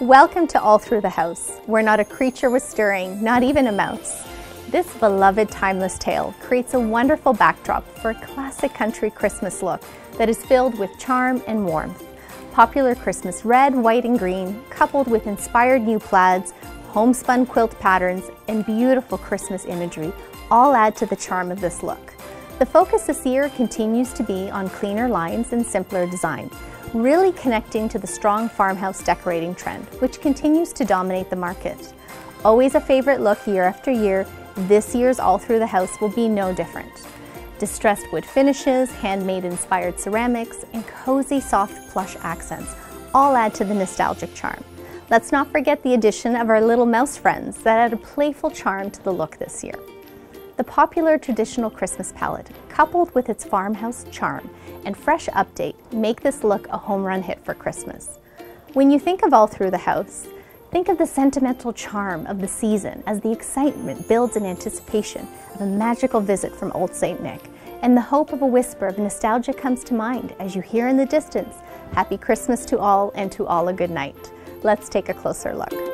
Welcome to All Through the House, where not a creature was stirring, not even a mouse. This beloved timeless tale creates a wonderful backdrop for a classic country Christmas look that is filled with charm and warmth. Popular Christmas red, white, and green, coupled with inspired new plaids, homespun quilt patterns, and beautiful Christmas imagery all add to the charm of this look. The focus this year continues to be on cleaner lines and simpler design, really connecting to the strong farmhouse decorating trend, which continues to dominate the market. Always a favorite look year after year, this year's All Through the House will be no different. Distressed wood finishes, handmade inspired ceramics, and cozy soft plush accents all add to the nostalgic charm. Let's not forget the addition of our little mouse friends that add a playful charm to the look this year. The popular traditional Christmas palette, coupled with its farmhouse charm and fresh update, make this look a home run hit for Christmas. When you think of all through the house, think of the sentimental charm of the season as the excitement builds in anticipation of a magical visit from Old St. Nick, and the hope of a whisper of nostalgia comes to mind as you hear in the distance, Happy Christmas to all and to all a good night. Let's take a closer look.